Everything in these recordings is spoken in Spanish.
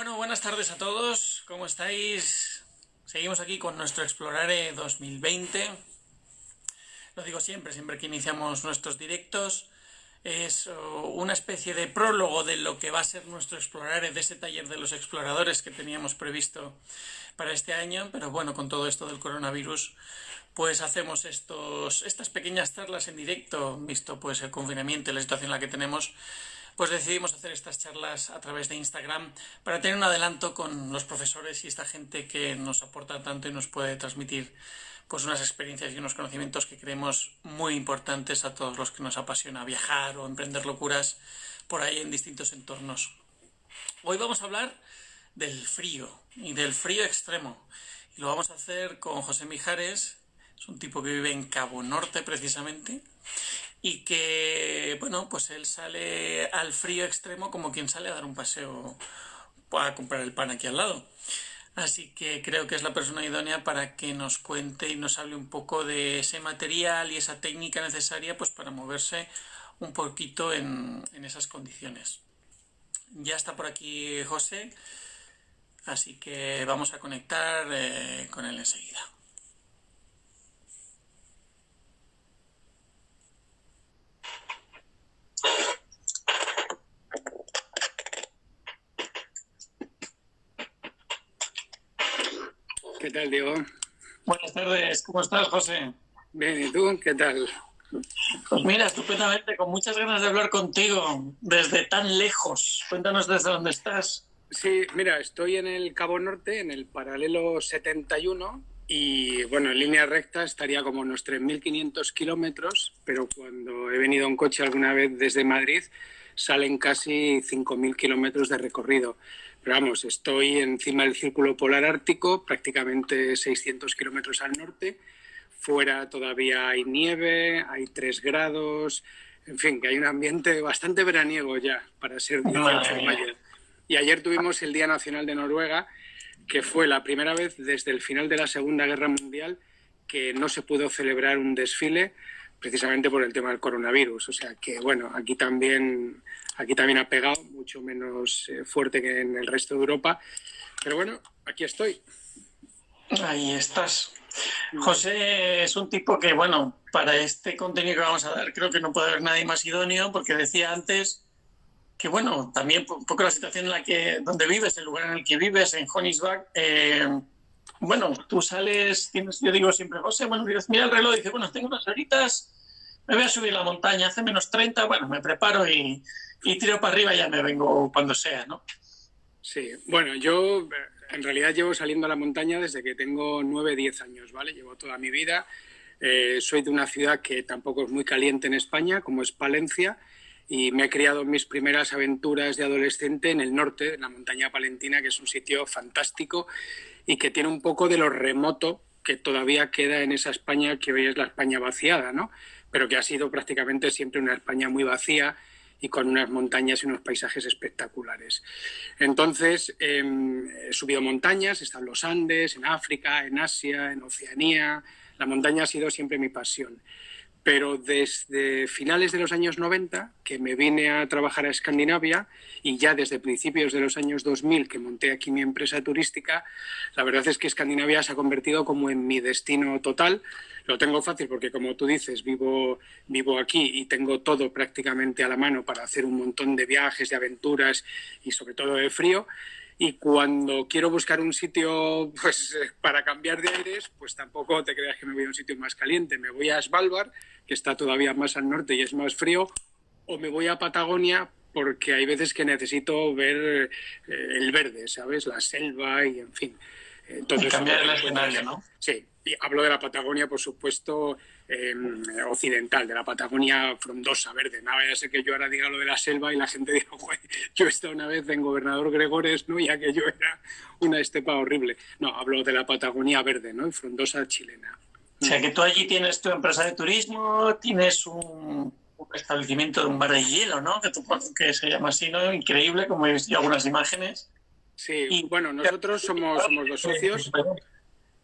Bueno, buenas tardes a todos. ¿Cómo estáis? Seguimos aquí con nuestro Explorare 2020. Lo digo siempre, siempre que iniciamos nuestros directos. Es uh, una especie de prólogo de lo que va a ser nuestro Explorare, de ese taller de los exploradores que teníamos previsto para este año. Pero bueno, con todo esto del coronavirus, pues hacemos estos, estas pequeñas charlas en directo, visto pues el confinamiento y la situación en la que tenemos pues decidimos hacer estas charlas a través de Instagram para tener un adelanto con los profesores y esta gente que nos aporta tanto y nos puede transmitir pues unas experiencias y unos conocimientos que creemos muy importantes a todos los que nos apasiona viajar o emprender locuras por ahí en distintos entornos. Hoy vamos a hablar del frío y del frío extremo. Y lo vamos a hacer con José Mijares, es un tipo que vive en Cabo Norte precisamente y que, bueno, pues él sale al frío extremo como quien sale a dar un paseo a comprar el pan aquí al lado. Así que creo que es la persona idónea para que nos cuente y nos hable un poco de ese material y esa técnica necesaria pues para moverse un poquito en, esas condiciones. Ya está por aquí José, así que vamos a conectar eh, con él enseguida. ¿Qué tal, Diego? Buenas tardes, ¿cómo estás, José? Bien, ¿y tú? ¿Qué tal? Pues mira, estupendamente, con muchas ganas de hablar contigo desde tan lejos. Cuéntanos desde dónde estás. Sí, mira, estoy en el Cabo Norte, en el paralelo 71, y bueno, en línea recta estaría como unos 3.500 kilómetros, pero cuando he venido en coche alguna vez desde Madrid, salen casi 5.000 kilómetros de recorrido. Pero vamos, estoy encima del círculo polar ártico, prácticamente 600 kilómetros al norte. Fuera todavía hay nieve, hay 3 grados, en fin, que hay un ambiente bastante veraniego ya para ser 18 de mayo. Y ayer tuvimos el Día Nacional de Noruega, que fue la primera vez desde el final de la Segunda Guerra Mundial que no se pudo celebrar un desfile precisamente por el tema del coronavirus. O sea que, bueno, aquí también Aquí también ha pegado, mucho menos eh, fuerte que en el resto de Europa. Pero bueno, aquí estoy. Ahí estás. José es un tipo que, bueno, para este contenido que vamos a dar, creo que no puede haber nadie más idóneo, porque decía antes que, bueno, también un poco la situación en la que, donde vives, el lugar en el que vives, en Honisbach, eh, bueno, tú sales, tienes, yo digo siempre, José, bueno, mira el reloj, dice, bueno, tengo unas horitas, me voy a subir la montaña, hace menos 30, bueno, me preparo y, y tiro para arriba y ya me vengo cuando sea, ¿no? Sí, bueno, yo eh, en realidad llevo saliendo a la montaña desde que tengo 9, 10 años, ¿vale? Llevo toda mi vida. Eh, soy de una ciudad que tampoco es muy caliente en España, como es Palencia, y me he criado mis primeras aventuras de adolescente en el norte, en la montaña palentina, que es un sitio fantástico y que tiene un poco de lo remoto que todavía queda en esa España que hoy es la España vaciada, ¿no? Pero que ha sido prácticamente siempre una España muy vacía, y con unas montañas y unos paisajes espectaculares. Entonces, em, he subido montañas, en los Andes, en África, en Asia, en Oceanía. La montaña ha sido siempre mi pasión. Pero desde finales de los años 90, que me vine a trabajar a Escandinavia, y ya desde principios de los años 2000, que monté aquí mi empresa turística, la verdad es que Escandinavia se ha convertido como en mi destino total lo tengo fácil porque, como tú dices, vivo, vivo aquí y tengo todo prácticamente a la mano para hacer un montón de viajes, de aventuras y sobre todo de frío. Y cuando quiero buscar un sitio pues, para cambiar de aires, pues tampoco te creas que me voy a un sitio más caliente. Me voy a Svalbard, que está todavía más al norte y es más frío, o me voy a Patagonia porque hay veces que necesito ver eh, el verde, ¿sabes? La selva y en fin. Entonces, cambiar el escenario, ¿no? Sí, y hablo de la Patagonia, por supuesto, em, occidental, de la Patagonia frondosa, verde. Nada, ya sé que yo ahora diga lo de la selva y la gente diga, yo he estado una vez en Gobernador Gregores, ¿no? Ya que yo era una estepa horrible. No, hablo de la Patagonia verde, ¿no? Y frondosa chilena. O sea, que tú allí tienes tu empresa de turismo, tienes un, establecimiento de un bar de hielo, ¿no? Que, que se llama así, ¿no? Increíble, como he visto algunas imágenes. Sí, y, bueno, nosotros somos, somos dos socios.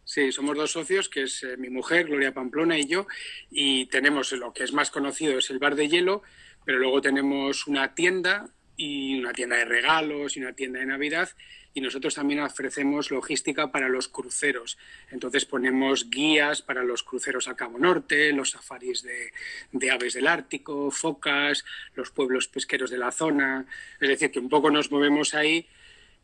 Sí, somos dos socios, que es eh, mi mujer, Gloria Pamplona, y yo, y tenemos lo que es más conocido, es el bar de hielo, pero luego tenemos una tienda y una tienda de regalos y una tienda de Navidad y nosotros también ofrecemos logística para los cruceros. Entonces ponemos guías para los cruceros a Cabo Norte, los safaris de, aves del Ártico, focas, los pueblos pesqueros de la zona. Es decir, que un poco nos movemos ahí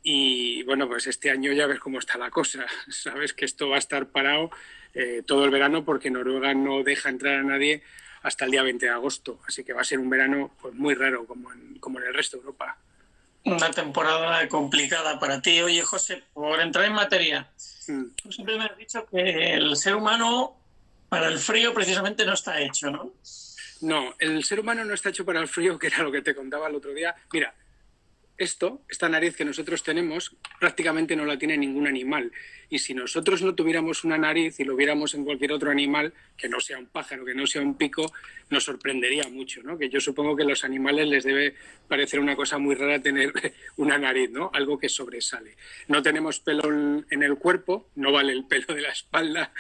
y bueno, pues este año ya ves cómo está la cosa. Sabes que esto va a estar parado eh, todo el verano porque Noruega no deja entrar a nadie hasta el día 20 de agosto. Así que va a ser un verano pues, muy raro como en, como en el resto de Europa. Una temporada complicada para ti. Oye, José, por entrar en materia, mm. tú siempre me has dicho que el ser humano para el frío precisamente no está hecho, ¿no? No, el ser humano no está hecho para el frío, que era lo que te contaba el otro día. Mira, esto, esta nariz que nosotros tenemos, prácticamente no la tiene ningún animal. Y si nosotros no tuviéramos una nariz y lo viéramos en cualquier otro animal, que no sea un pájaro, que no sea un pico, nos sorprendería mucho, ¿no? Que yo supongo que a los animales les debe parecer una cosa muy rara tener una nariz, ¿no? Algo que sobresale. No tenemos pelo en el cuerpo, no vale el pelo de la espalda.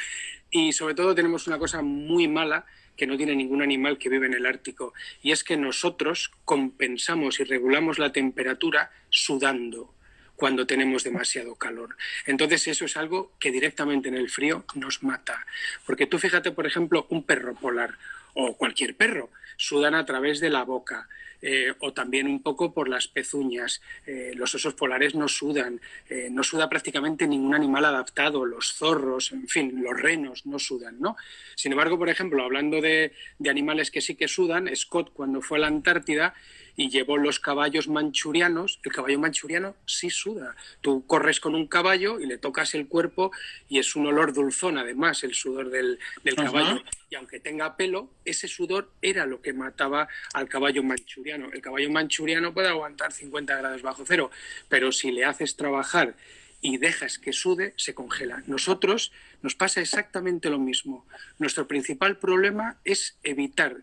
Y sobre todo tenemos una cosa muy mala, que no tiene ningún animal que vive en el Ártico, y es que nosotros compensamos y regulamos la temperatura sudando cuando tenemos demasiado calor. Entonces eso es algo que directamente en el frío nos mata. Porque tú fíjate, por ejemplo, un perro polar o cualquier perro, sudan a través de la boca. Eh, o también un poco por las pezuñas. Eh, los osos polares no sudan, eh, no suda prácticamente ningún animal adaptado, los zorros, en fin, los renos no sudan, ¿no? Sin embargo, por ejemplo, hablando de, de animales que sí que sudan, Scott cuando fue a la Antártida y llevó los caballos manchurianos, el caballo manchuriano sí suda. Tú corres con un caballo y le tocas el cuerpo y es un olor dulzón, además, el sudor del, caballo. Y aunque tenga pelo, ese sudor era lo que mataba al caballo manchuriano. El caballo manchuriano puede aguantar 50 grados bajo cero, pero si le haces trabajar y dejas que sude, se congela. Nosotros nos pasa exactamente lo mismo. Nuestro principal problema es evitar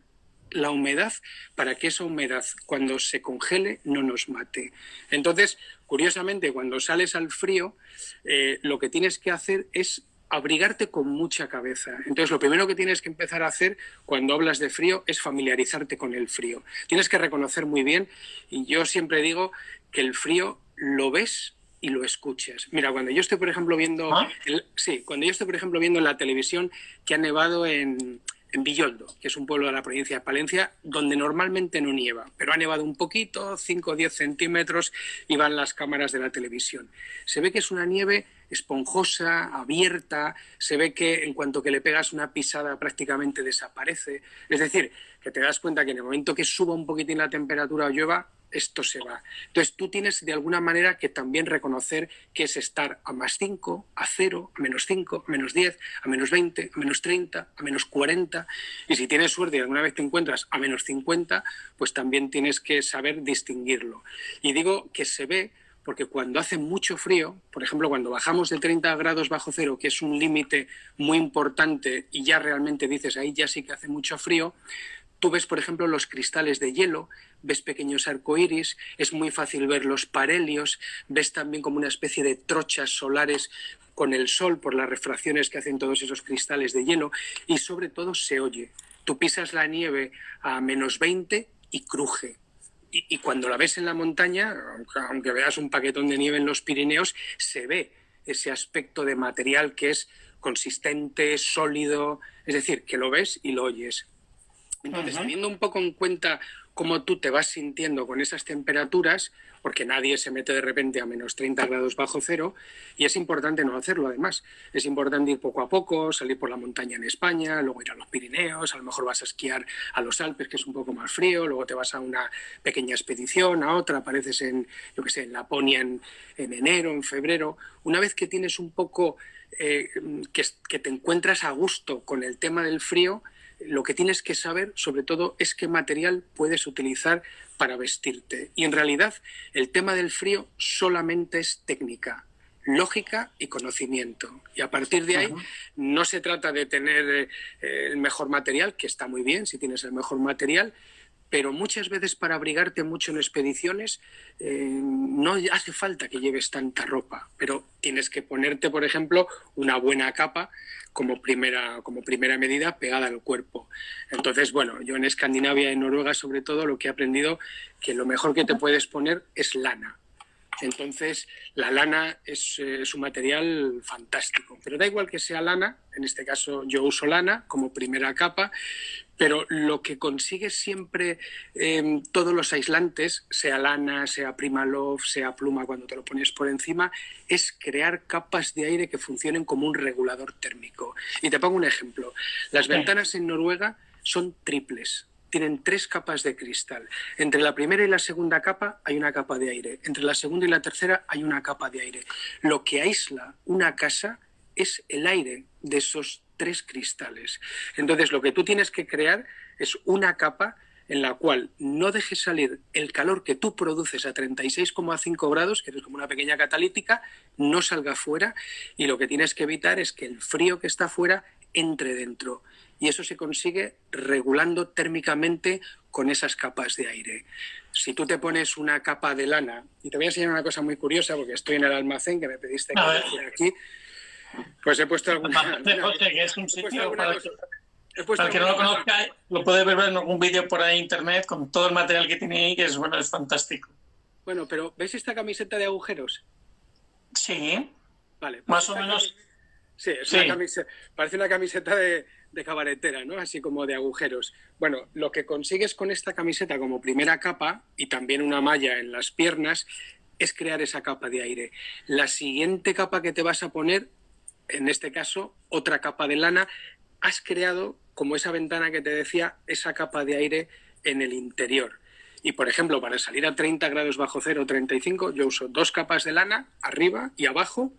la humedad para que esa humedad cuando se congele no nos mate. Entonces, curiosamente, cuando sales al frío, eh, lo que tienes que hacer es abrigarte con mucha cabeza. Entonces, lo primero que tienes que empezar a hacer cuando hablas de frío es familiarizarte con el frío. Tienes que reconocer muy bien, y yo siempre digo que el frío lo ves y lo escuchas. Mira, cuando yo estoy, por ejemplo, viendo, ¿Ah? sí, cuando yo estoy, por ejemplo, viendo en la televisión que ha nevado en, en Villoldo, que es un pueblo de la provincia de Palencia, donde normalmente no nieva, pero ha nevado un poquito, 5 o 10 centímetros, y van las cámaras de la televisión. Se ve que es una nieve esponjosa, abierta, se ve que en cuanto que le pegas una pisada prácticamente desaparece. Es decir, que te das cuenta que en el momento que suba un poquitín la temperatura o llueva, esto se va. Entonces tú tienes de alguna manera que también reconocer que es estar a más 5, a 0, a menos 5, a menos 10, a menos 20, a menos 30, a menos 40. Y si tienes suerte y alguna vez te encuentras a menos 50, pues también tienes que saber distinguirlo. Y digo que se ve porque cuando hace mucho frío, por ejemplo, cuando bajamos de 30 grados bajo cero, que es un límite muy importante y ya realmente dices ahí ya sí que hace mucho frío, Tú ves, por ejemplo, los cristales de hielo, ves pequeños arcoíris, es muy fácil ver los parelios, ves también como una especie de trochas solares con el sol por las refracciones que hacen todos esos cristales de hielo y sobre todo se oye. Tú pisas la nieve a menos 20 y cruje. Y, cuando la ves en la montaña, aunque veas un paquetón de nieve en los Pirineos, se ve ese aspecto de material que es consistente, sólido, es decir, que lo ves y lo oyes. Entonces, teniendo un poco en cuenta cómo tú te vas sintiendo con esas temperaturas, porque nadie se mete de repente a menos 30 grados bajo cero, y es importante no hacerlo además. Es importante ir poco a poco, salir por la montaña en España, luego ir a los Pirineos, a lo mejor vas a esquiar a los Alpes, que es un poco más frío, luego te vas a una pequeña expedición, a otra, apareces en, yo qué sé, en Laponia en, enero, en febrero. Una vez que tienes un poco, eh, que te encuentras a gusto con el tema del frío, lo que tienes que saber, sobre todo, es qué material puedes utilizar para vestirte. Y en realidad, el tema del frío solamente es técnica, lógica y conocimiento. Y a partir de ahí, no se trata de tener eh, el mejor material, que está muy bien si tienes el mejor material, pero muchas veces para abrigarte mucho en expediciones eh, no hace falta que lleves tanta ropa, pero tienes que ponerte, por ejemplo, una buena capa como primera, como primera medida pegada al cuerpo. Entonces, bueno, yo en Escandinavia, en Noruega sobre todo, lo que he aprendido que lo mejor que te puedes poner es lana. Entonces, la lana es, eh, es, un material fantástico. Pero da igual que sea lana, en este caso yo uso lana como primera capa, pero lo que consigues siempre eh, todos los aislantes, sea lana, sea Primaloft, sea pluma cuando te lo pones por encima, es crear capas de aire que funcionen como un regulador térmico. Y te pongo un ejemplo. Las ventanas en Noruega son triples, tienen tres capas de cristal. Entre la primera y la segunda capa hay una capa de aire. Entre la segunda y la tercera hay una capa de aire. Lo que aísla una casa es el aire de esos tres cristales. Entonces, lo que tú tienes que crear es una capa en la cual no dejes salir el calor que tú produces a 36,5 grados, que es como una pequeña catalítica, no salga fuera y lo que tienes que evitar es que el frío que está fuera entre dentro. Y eso se consigue regulando térmicamente con esas capas de aire. Si tú te pones una capa de lana, y te voy a enseñar una cosa muy curiosa porque estoy en el almacén que me pediste que aquí, pues he puesto alguna. que es un sitio para, que, para que no lo conozca, lo puede ver en algún vídeo por ahí en internet con todo el material que tiene ahí, que es bueno, es fantástico. Bueno, pero ¿ves esta camiseta de agujeros? Sí. Vale. Más o menos. Sí, es Una camiseta, parece una camiseta de, de cabaretera, ¿no? Así como de agujeros. Bueno, lo que consigues con esta camiseta como primera capa y también una malla en las piernas es crear esa capa de aire. La siguiente capa que te vas a poner en este caso, otra capa de lana, has creado, como esa ventana que te decía, esa capa de aire en el interior. Y, por ejemplo, para salir a 30 grados bajo cero, 35, yo uso dos capas de lana, arriba y abajo,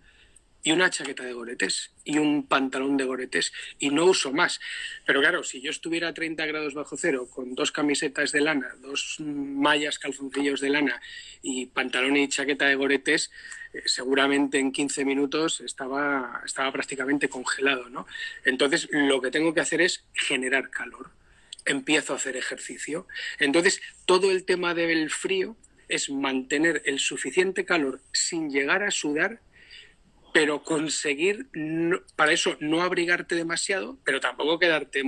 y una chaqueta de goretes y un pantalón de goretes y no uso más. Pero claro, si yo estuviera a 30 grados bajo cero con dos camisetas de lana, dos mallas, calzoncillos de lana y pantalón y chaqueta de goretes, eh, seguramente en 15 minutos estaba, estaba prácticamente congelado. ¿no? Entonces, lo que tengo que hacer es generar calor. Empiezo a hacer ejercicio. Entonces, todo el tema del frío es mantener el suficiente calor sin llegar a sudar pero conseguir, para eso, no abrigarte demasiado, pero tampoco quedarte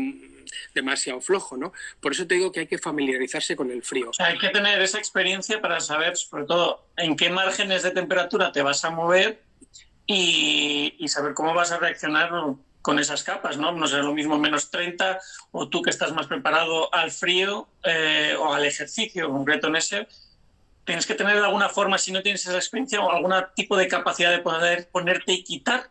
demasiado flojo, ¿no? Por eso te digo que hay que familiarizarse con el frío. Hay que tener esa experiencia para saber, sobre todo, en qué márgenes de temperatura te vas a mover y, saber cómo vas a reaccionar con esas capas, ¿no? No será lo mismo menos 30 o tú que estás más preparado al frío eh, o al ejercicio concreto en ese, tienes que tener de alguna forma, si no tienes esa experiencia, o algún tipo de capacidad de poder ponerte y quitar.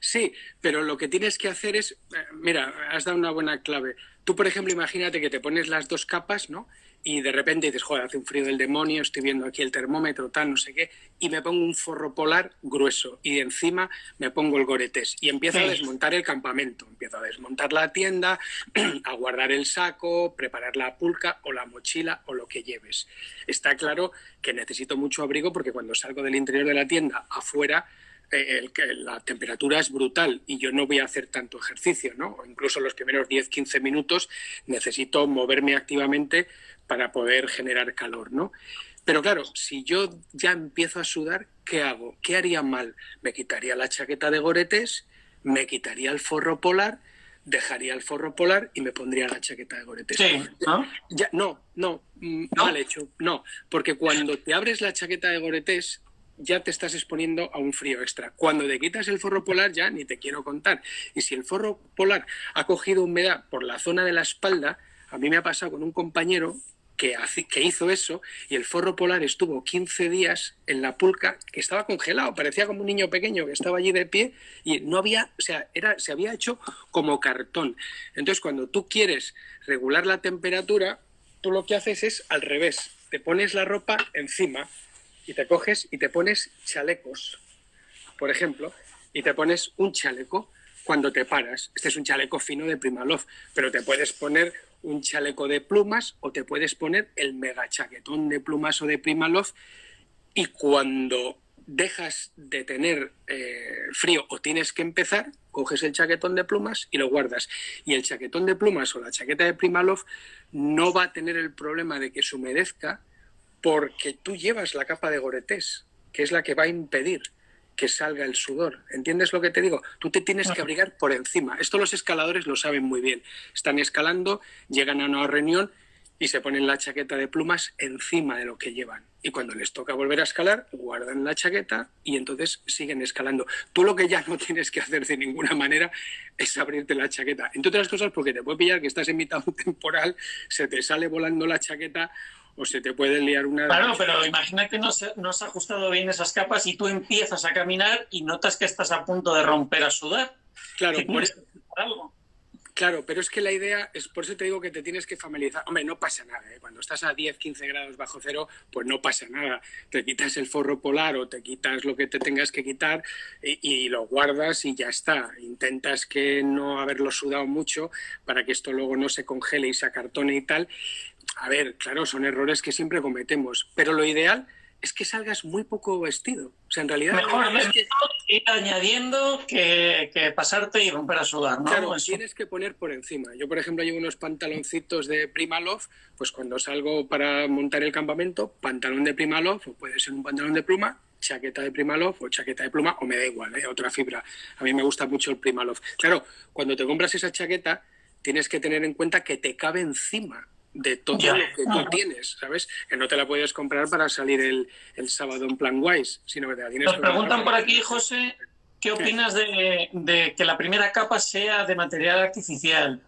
Sí, pero lo que tienes que hacer es, eh, mira, has dado una buena clave. Tú, por ejemplo, imagínate que te pones las dos capas, ¿no? Y de repente dices, joder, hace un frío del demonio, estoy viendo aquí el termómetro, tal, no sé qué, y me pongo un forro polar grueso y encima me pongo el goretés y empiezo a desmontar el campamento, empiezo a desmontar la tienda, a guardar el saco, preparar la pulca o la mochila o lo que lleves. Está claro que necesito mucho abrigo porque cuando salgo del interior de la tienda afuera eh, la temperatura es brutal y yo no voy a hacer tanto ejercicio, ¿no? O incluso los primeros 10-15 minutos necesito moverme activamente para poder generar calor, ¿no? Pero claro, si yo ya empiezo a sudar, ¿qué hago? ¿Qué haría mal? Me quitaría la chaqueta de goretes, me quitaría el forro polar, dejaría el forro polar y me pondría la chaqueta de goretes. Sí, ¿no? Ya, no, no, mm, no, mal hecho, no, porque cuando te abres la chaqueta de goretes ya te estás exponiendo a un frío extra. Cuando te quitas el forro polar ya ni te quiero contar. Y si el forro polar ha cogido humedad por la zona de la espalda, a mí me ha pasado con un compañero que, hizo eso y el forro polar estuvo 15 días en la pulca que estaba congelado, parecía como un niño pequeño que estaba allí de pie y no había, o sea, era, se había hecho como cartón. Entonces, cuando tú quieres regular la temperatura, tú lo que haces es al revés, te pones la ropa encima y te coges y te pones chalecos, por ejemplo, y te pones un chaleco cuando te paras. Este es un chaleco fino de Primaloft, pero te puedes poner un chaleco de plumas o te puedes poner el mega chaquetón de plumas o de Primaloft y cuando dejas de tener eh, frío o tienes que empezar, coges el chaquetón de plumas y lo guardas. Y el chaquetón de plumas o la chaqueta de Primalov no va a tener el problema de que se humedezca porque tú llevas la capa de goretés, que es la que va a impedir que salga el sudor. ¿Entiendes lo que te digo? Tú te tienes que abrigar por encima. Esto los escaladores lo saben muy bien. Están escalando, llegan a una reunión y se ponen la chaqueta de plumas encima de lo que llevan. Y cuando les toca volver a escalar, guardan la chaqueta y entonces siguen escalando. Tú lo que ya no tienes que hacer de ninguna manera es abrirte la chaqueta. Entre otras cosas porque te puede pillar que estás en mitad de un temporal, se te sale volando la chaqueta o se te puede liar una... Claro, pero imagina que no, se, no has ajustado bien esas capas y tú empiezas a caminar y notas que estás a punto de romper a sudar. Claro, por eso... Claro, pero es que la idea es, por eso te digo que te tienes que familiarizar. Hombre, no pasa nada, ¿eh? cuando estás a 10, 15 grados bajo cero, pues no pasa nada. Te quitas el forro polar o te quitas lo que te tengas que quitar y, y lo guardas y ya está. Intentas que no haberlo sudado mucho para que esto luego no se congele y se acartone y tal. A ver, claro, son errores que siempre cometemos, pero lo ideal es que salgas muy poco vestido. O sea, en realidad... Mejor es que... ir añadiendo que, que, pasarte y romper a sudar, ¿no? Claro, tienes que poner por encima. Yo, por ejemplo, llevo unos pantaloncitos de Primalov, pues cuando salgo para montar el campamento, pantalón de Primalov, o puede ser un pantalón de pluma, chaqueta de Primalov o chaqueta de pluma, o me da igual, ¿eh? otra fibra. A mí me gusta mucho el Primalov. Claro, cuando te compras esa chaqueta, tienes que tener en cuenta que te cabe encima de todo lo que tú tienes, ¿sabes? Que no te la puedes comprar para salir el, el sábado en plan wise, sino que te la tienes Nos que preguntan por aquí, José, ¿qué opinas de, de, que la primera capa sea de material artificial?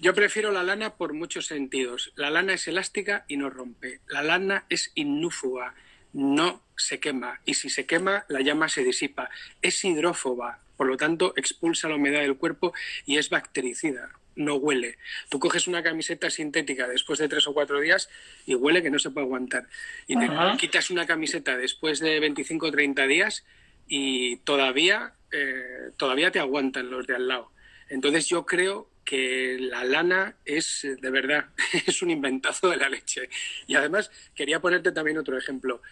Yo prefiero la lana por muchos sentidos. La lana es elástica y no rompe. La lana es inúfuga, no se quema. Y si se quema, la llama se disipa. Es hidrófoba, por lo tanto, expulsa la humedad del cuerpo y es bactericida no huele. Tú coges una camiseta sintética después de tres o cuatro días y huele que no se puede aguantar. Y te quitas una camiseta después de 25 o 30 días y todavía, eh, todavía te aguantan los de al lado. Entonces yo creo que la lana es, de verdad, es un inventazo de la leche. Y además quería ponerte también otro ejemplo.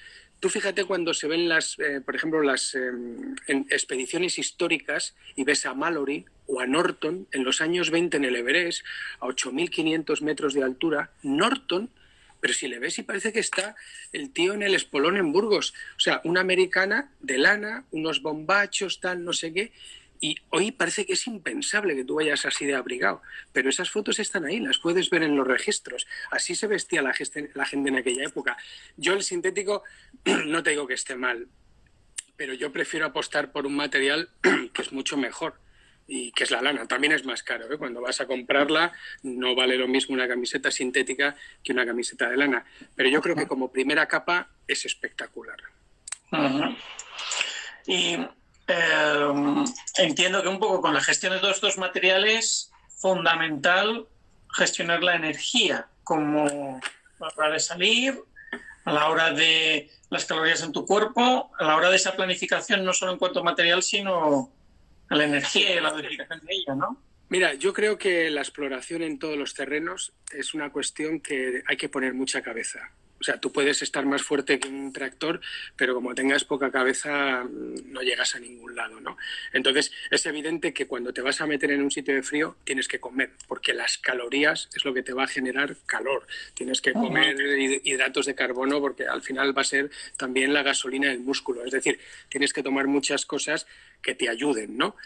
Tú fíjate cuando se ven las, eh, por ejemplo, las eh, expediciones históricas y ves a Mallory o a Norton en los años 20 en el Everest, a 8.500 metros de altura. Norton, pero si le ves y parece que está el tío en el espolón en Burgos. O sea, una americana de lana, unos bombachos, tal, no sé qué. Y hoy parece que es impensable que tú vayas así de abrigado, pero esas fotos están ahí, las puedes ver en los registros. Así se vestía la, la gente en aquella época. Yo el sintético no te digo que esté mal, pero yo prefiero apostar por un material que es mucho mejor y que es la lana. También es más caro. ¿eh? Cuando vas a comprarla no vale lo mismo una camiseta sintética que una camiseta de lana. Pero yo creo que como primera capa es espectacular. Uh -huh. Y eh, entiendo que un poco con la gestión de todos estos materiales, fundamental gestionar la energía, como a la hora de salir, a la hora de las calorías en tu cuerpo, a la hora de esa planificación, no solo en cuanto a material, sino a la energía y la verificación de ella, ¿no? Mira, yo creo que la exploración en todos los terrenos es una cuestión que hay que poner mucha cabeza. O sea, tú puedes estar más fuerte que un tractor, pero como tengas poca cabeza no llegas a ningún lado, ¿no? Entonces, es evidente que cuando te vas a meter en un sitio de frío tienes que comer, porque las calorías es lo que te va a generar calor. Tienes que comer hidratos de carbono porque al final va a ser también la gasolina del músculo. Es decir, tienes que tomar muchas cosas que te ayuden, ¿no?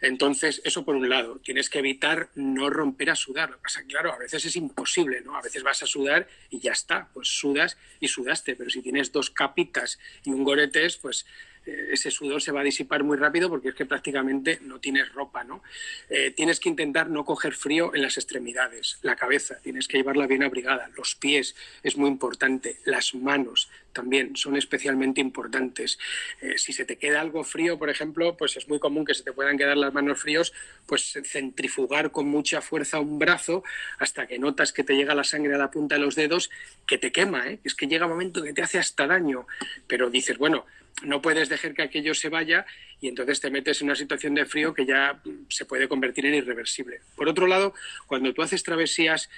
Entonces, eso por un lado, tienes que evitar no romper a sudar. Lo que pasa, claro, a veces es imposible, ¿no? A veces vas a sudar y ya está, pues sudas y sudaste, pero si tienes dos capitas y un goretes, pues ese sudor se va a disipar muy rápido porque es que prácticamente no tienes ropa, ¿no? Eh, tienes que intentar no coger frío en las extremidades, la cabeza, tienes que llevarla bien abrigada, los pies es muy importante, las manos también son especialmente importantes. Eh, si se te queda algo frío, por ejemplo, pues es muy común que se te puedan quedar las manos fríos, pues centrifugar con mucha fuerza un brazo hasta que notas que te llega la sangre a la punta de los dedos, que te quema, ¿eh? es que llega un momento que te hace hasta daño, pero dices, bueno, no puedes dejar que aquello se vaya y entonces te metes en una situación de frío que ya se puede convertir en irreversible. Por otro lado, cuando tú haces travesías,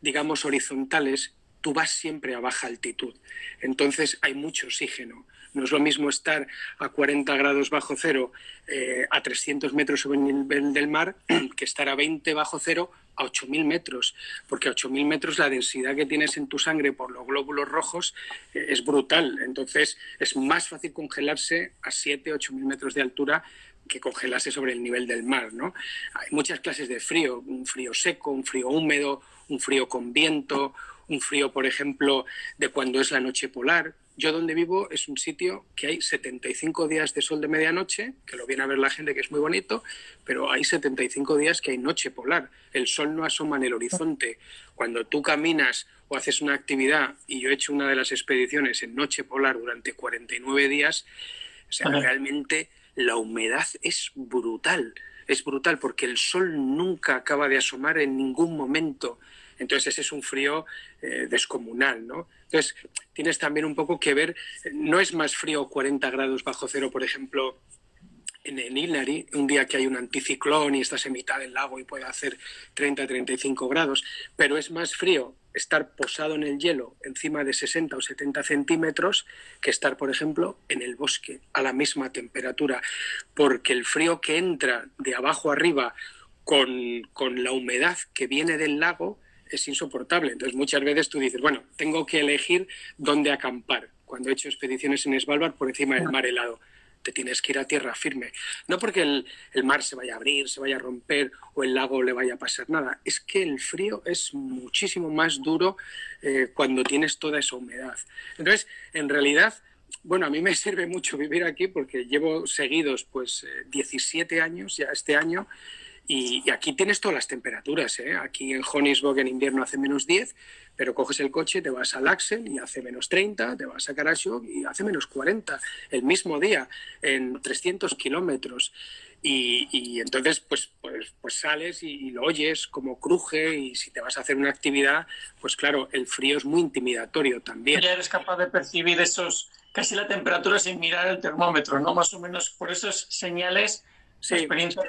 digamos, horizontales, tú vas siempre a baja altitud. Entonces hay mucho oxígeno. No es lo mismo estar a 40 grados bajo cero eh, a 300 metros sobre el nivel del mar que estar a 20 bajo cero a 8.000 metros, porque a 8.000 metros la densidad que tienes en tu sangre por los glóbulos rojos eh, es brutal. Entonces es más fácil congelarse a 7, 8.000 metros de altura que congelarse sobre el nivel del mar. ¿no? Hay muchas clases de frío, un frío seco, un frío húmedo, un frío con viento, un frío, por ejemplo, de cuando es la noche polar. Yo donde vivo es un sitio que hay 75 días de sol de medianoche, que lo viene a ver la gente, que es muy bonito, pero hay 75 días que hay noche polar. El sol no asoma en el horizonte. Cuando tú caminas o haces una actividad, y yo he hecho una de las expediciones en noche polar durante 49 días, o sea, realmente la humedad es brutal. Es brutal porque el sol nunca acaba de asomar en ningún momento. Entonces ese es un frío eh, descomunal, ¿no? Entonces tienes también un poco que ver, no es más frío 40 grados bajo cero, por ejemplo, en, el Inari, un día que hay un anticiclón y estás en mitad del lago y puede hacer 30-35 grados, pero es más frío estar posado en el hielo encima de 60 o 70 centímetros que estar, por ejemplo, en el bosque a la misma temperatura, porque el frío que entra de abajo arriba con, con la humedad que viene del lago es insoportable. Entonces muchas veces tú dices, bueno, tengo que elegir dónde acampar. Cuando he hecho expediciones en Svalbard por encima del mar helado te tienes que ir a tierra firme. No porque el, mar se vaya a abrir, se vaya a romper o el lago le vaya a pasar nada. Es que el frío es muchísimo más duro eh, cuando tienes toda esa humedad. Entonces, en realidad, bueno, a mí me sirve mucho vivir aquí porque llevo seguidos pues 17 eh, años ya este año y, aquí tienes todas las temperaturas. ¿eh? Aquí en Honisbog en invierno hace menos 10, pero coges el coche, te vas al Axel y hace menos 30, te vas a Karasjok y hace menos 40 el mismo día en 300 kilómetros. Y, entonces pues, pues, pues sales y, lo oyes como cruje y si te vas a hacer una actividad, pues claro, el frío es muy intimidatorio también. Ya eres capaz de percibir esos, casi la temperatura sin mirar el termómetro, ¿no? Más o menos por esas señales Sí. La experiencia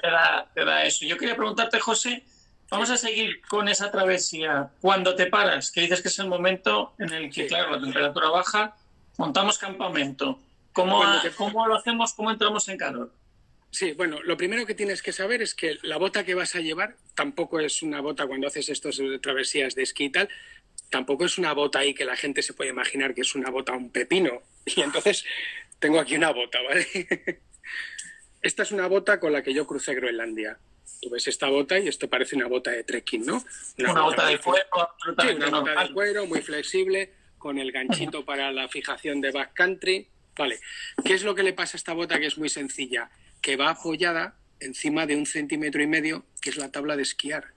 te da, eso. Yo quería preguntarte, José, vamos a seguir con esa travesía. Cuando te paras, que dices que es el momento en el que, claro, la temperatura baja, montamos campamento. ¿Cómo, ¿Cómo lo hacemos? ¿Cómo entramos en calor? Sí, bueno, lo primero que tienes que saber es que la bota que vas a llevar tampoco es una bota cuando haces estas travesías de esquí y tal, tampoco es una bota ahí que la gente se puede imaginar que es una bota un pepino. Y entonces tengo aquí una bota, ¿vale? esta es una bota con la que yo crucé Groenlandia. Tú ves esta bota y esto parece una bota de trekking, ¿no? Una, bota, de cuero. Sí, una bota de cuero muy flexible, con el ganchito para la fijación de backcountry. Vale, ¿qué es lo que le pasa a esta bota que es muy sencilla? Que va apoyada encima de un centímetro y medio, que es la tabla de esquiar,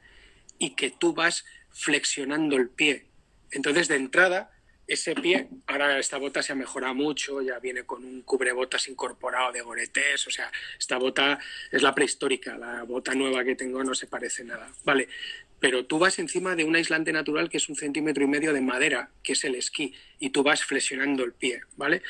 y que tú vas flexionando el pie. Entonces, de entrada, ese pie, ahora esta bota se ha mejorado mucho, ya viene con un cubrebotas incorporado de Goretés, o sea, esta bota es la prehistórica, la bota nueva que tengo no se parece nada. Vale, pero tú vas encima de un aislante natural que es un centímetro y medio de madera, que es el esquí, y tú vas flexionando el pie, ¿vale?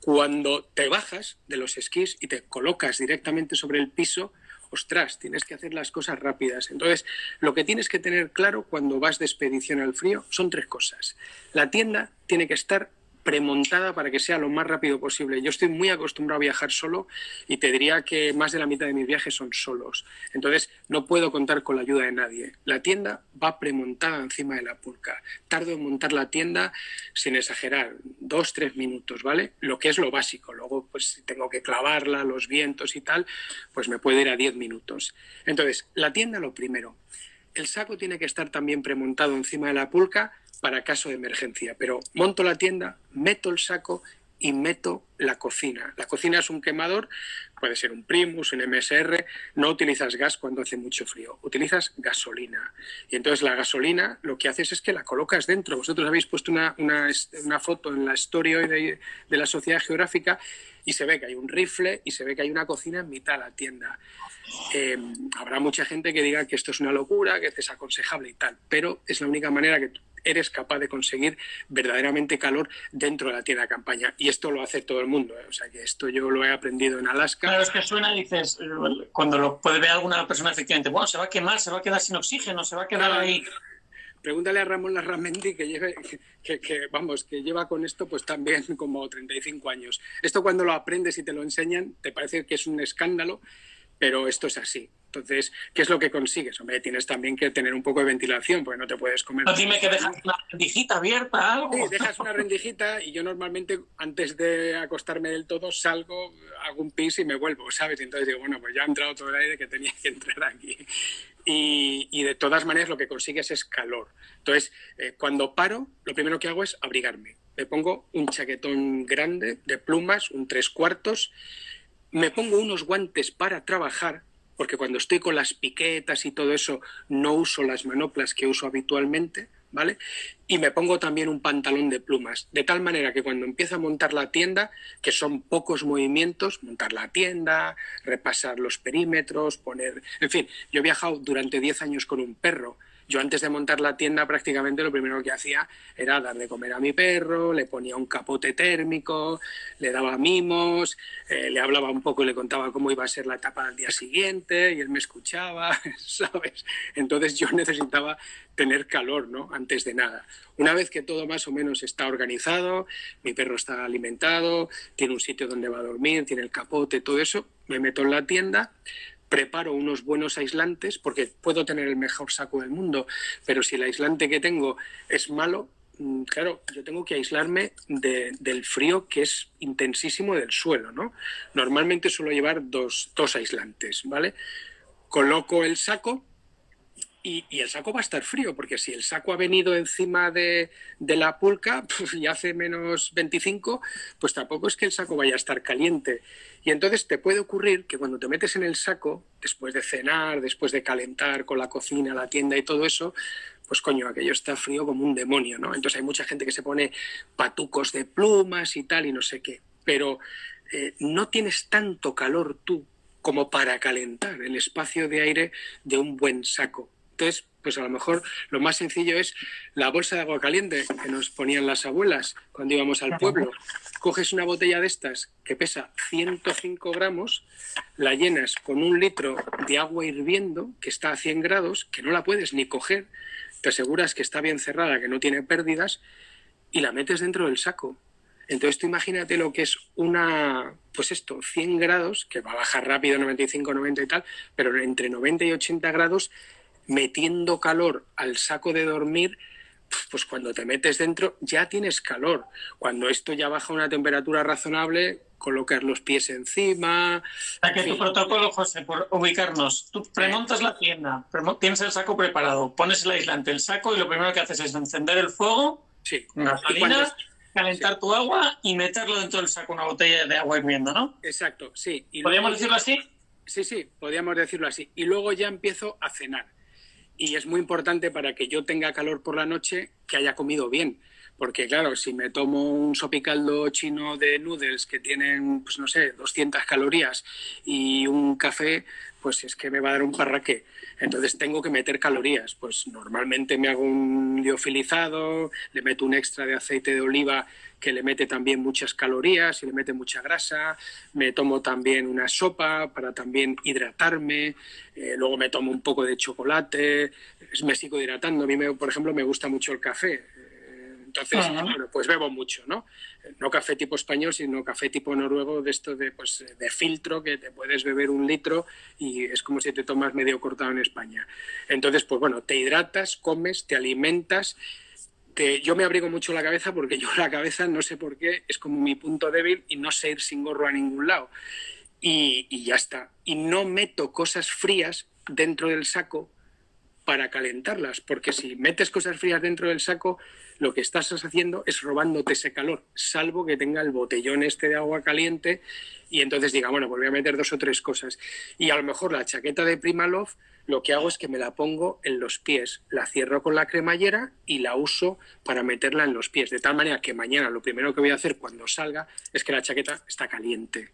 Cuando te bajas de los esquís y te colocas directamente sobre el piso, ostras, tienes que hacer las cosas rápidas. Entonces, lo que tienes que tener claro cuando vas de expedición al frío son tres cosas. La tienda tiene que estar premontada para que sea lo más rápido posible. Yo estoy muy acostumbrado a viajar solo y te diría que más de la mitad de mis viajes son solos. Entonces no puedo contar con la ayuda de nadie. La tienda va premontada encima de la pulca. Tardo en montar la tienda sin exagerar, dos, tres minutos, ¿vale? Lo que es lo básico. Luego, pues si tengo que clavarla, los vientos y tal, pues me puede ir a diez minutos. Entonces, la tienda lo primero. El saco tiene que estar también premontado encima de la pulca para caso de emergencia. Pero monto la tienda, meto el saco y meto la cocina. La cocina es un quemador, puede ser un Primus, un MSR, no utilizas gas cuando hace mucho frío, utilizas gasolina. Y entonces la gasolina lo que haces es que la colocas dentro. Vosotros habéis puesto una, foto en la historia hoy de, la Sociedad Geográfica y se ve que hay un rifle y se ve que hay una cocina en mitad de la tienda. Eh, habrá mucha gente que diga que esto es una locura, que es desaconsejable y tal, pero es la única manera que eres capaz de conseguir verdaderamente calor dentro de la tienda de campaña. Y esto lo hace todo el mundo. ¿eh? O sea que esto yo lo he aprendido en Alaska. Claro, es que suena, dices, cuando lo puede ver alguna persona efectivamente, bueno, se va a quemar, se va a quedar sin oxígeno, se va a quedar ahí. pregúntale a Ramón Larramendi que, lleve, que, que, vamos, que lleva con esto pues también como 35 años. Esto cuando lo aprendes y te lo enseñan, te parece que es un escándalo, pero esto es así. Entonces, ¿qué es lo que consigues? Hombre, tienes también que tener un poco de ventilación, porque no te puedes comer. No, dime que dejas una rendijita abierta, algo. Sí, dejas una rendijita y yo normalmente, antes de acostarme del todo, salgo, hago un pis y me vuelvo, ¿sabes? Y entonces digo, bueno, pues ya ha entrado todo el aire que tenía que entrar aquí. Y, y de todas maneras, lo que consigues es calor. Entonces, eh, cuando paro, lo primero que hago es abrigarme. Me pongo un chaquetón grande de plumas, un tres cuartos me pongo unos guantes para trabajar, porque cuando estoy con las piquetas y todo eso no uso las manoplas que uso habitualmente, ¿vale? Y me pongo también un pantalón de plumas, de tal manera que cuando empiezo a montar la tienda, que son pocos movimientos, montar la tienda, repasar los perímetros, poner... En fin, yo he viajado durante 10 años con un perro yo antes de montar la tienda prácticamente lo primero que hacía era dar de comer a mi perro, le ponía un capote térmico, le daba mimos, eh, le hablaba un poco y le contaba cómo iba a ser la etapa del día siguiente y él me escuchaba, ¿sabes? Entonces yo necesitaba tener calor, ¿no? Antes de nada. Una vez que todo más o menos está organizado, mi perro está alimentado, tiene un sitio donde va a dormir, tiene el capote, todo eso, me meto en la tienda, preparo unos buenos aislantes, porque puedo tener el mejor saco del mundo, pero si el aislante que tengo es malo, mm, claro, yo tengo que aislarme de, del frío que es intensísimo del suelo, ¿no? Normalmente suelo llevar dos, dos aislantes, ¿vale? Coloco el saco, y, el saco va a estar frío, porque si el saco ha venido encima de, de la pulca y hace menos 25, pues tampoco es que el saco vaya a estar caliente. Y entonces te puede ocurrir que cuando te metes en el saco, después de cenar, después de calentar con la cocina, la tienda y todo eso, pues coño, aquello está frío como un demonio, ¿no? Entonces hay mucha gente que se pone patucos de plumas y tal y no sé qué. Pero eh, no tienes tanto calor tú como para calentar el espacio de aire de un buen saco. Entonces, pues a lo mejor lo más sencillo es la bolsa de agua caliente que nos ponían las abuelas cuando íbamos al pueblo. Coges una botella de estas que pesa 105 gramos, la llenas con un litro de agua hirviendo que está a 100 grados, que no la puedes ni coger, te aseguras que está bien cerrada, que no tiene pérdidas, y la metes dentro del saco. Entonces tú imagínate lo que es una, pues esto, 100 grados, que va a bajar rápido, 95, 90 y tal, pero entre 90 y 80 grados metiendo calor al saco de dormir, pues cuando te metes dentro ya tienes calor. Cuando esto ya baja a una temperatura razonable, colocar los pies encima. A que tu protocolo, José, por ubicarnos, tú premontas la tienda, tienes el saco preparado, pones el aislante, el saco y lo primero que haces es encender el fuego, sí. gasolina, calentar sí. tu agua y meterlo dentro del saco, una botella de agua hirviendo, ¿no? Exacto, sí. Y ¿Podríamos luego... decirlo así? Sí, sí, podríamos decirlo así. Y luego ya empiezo a cenar y es muy importante para que yo tenga calor por la noche que haya comido bien. Porque claro, si me tomo un sopicaldo chino de noodles que tienen, pues no sé, 200 calorías y un café, pues es que me va a dar un parraque. Entonces tengo que meter calorías. Pues normalmente me hago un liofilizado, le meto un extra de aceite de oliva que le mete también muchas calorías y le mete mucha grasa. Me tomo también una sopa para también hidratarme. Eh, luego me tomo un poco de chocolate. Me sigo hidratando. A mí, me, por ejemplo, me gusta mucho el café. Entonces, uh -huh. bueno, pues bebo mucho, ¿no? No café tipo español, sino café tipo noruego, de esto de, pues, de filtro, que te puedes beber un litro y es como si te tomas medio cortado en España. Entonces, pues bueno, te hidratas, comes, te alimentas. Te, yo me abrigo mucho la cabeza porque yo la cabeza, no sé por qué, es como mi punto débil y no sé ir sin gorro a ningún lado. Y, y ya está. Y no meto cosas frías dentro del saco para calentarlas, porque si metes cosas frías dentro del saco, lo que estás haciendo es robándote ese calor, salvo que tenga el botellón este de agua caliente y entonces diga, bueno, pues voy a meter dos o tres cosas. Y a lo mejor la chaqueta de Primalove lo que hago es que me la pongo en los pies, la cierro con la cremallera y la uso para meterla en los pies, de tal manera que mañana lo primero que voy a hacer cuando salga es que la chaqueta está caliente.